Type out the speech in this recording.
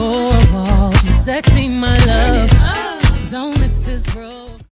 four walls. You sexy, my love. Don't miss this road.